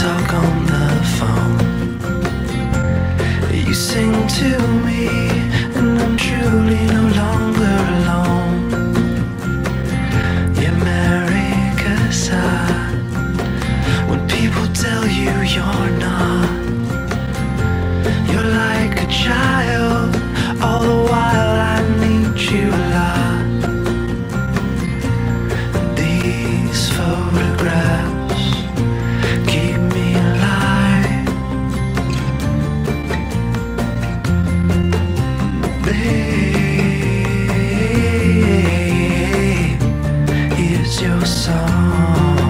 talk on the phone. You sing to me. Babe, is your song.